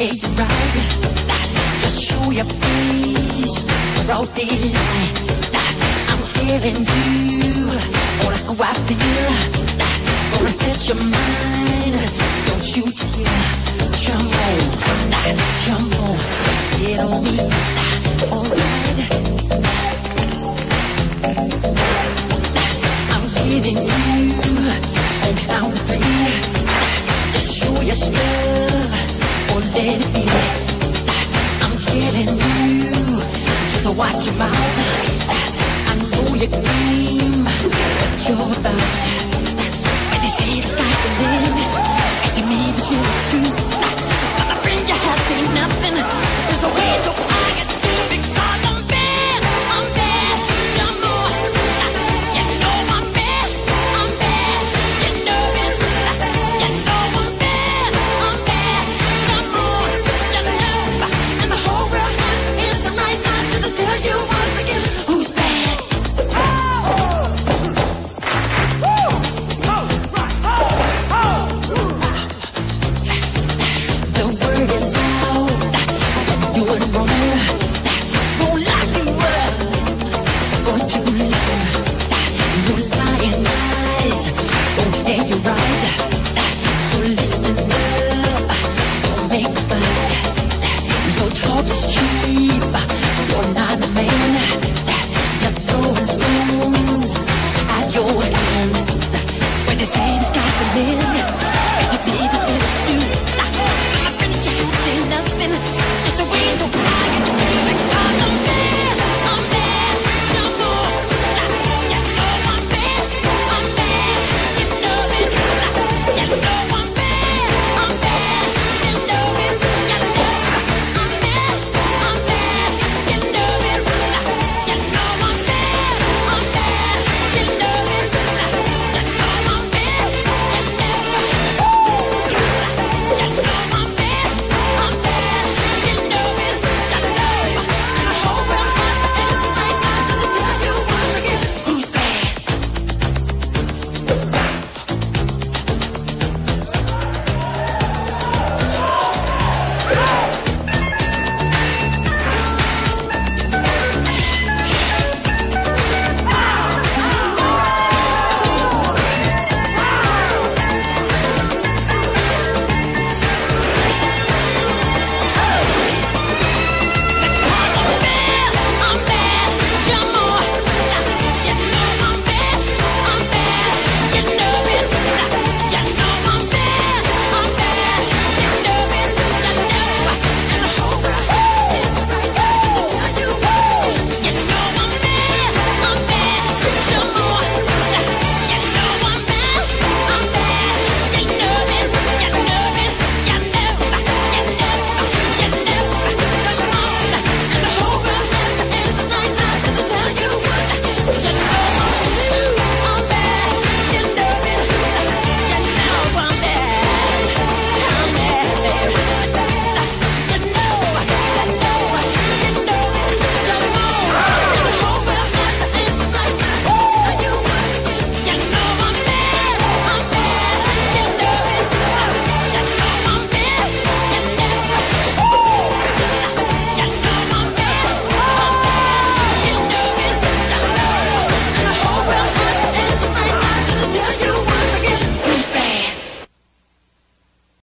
ain't right. Just show your face all day. I'm telling you all how I feel. Gonna touch your mind, don't you care? it feel I'm telling you? Just watch your mouth. I know your name, but you're.